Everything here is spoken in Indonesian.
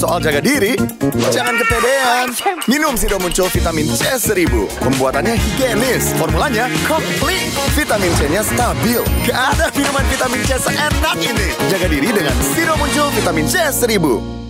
soal jaga diri, jangan kepedean. Minum Sido Muncul Vitamin C1000. Pembuatannya higienis, formulanya komplit. Vitamin C-nya stabil. Gak ada minuman vitamin C seenak ini. Jaga diri dengan Sido Muncul Vitamin C1000.